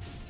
you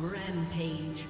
Rampage.